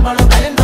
tiempo no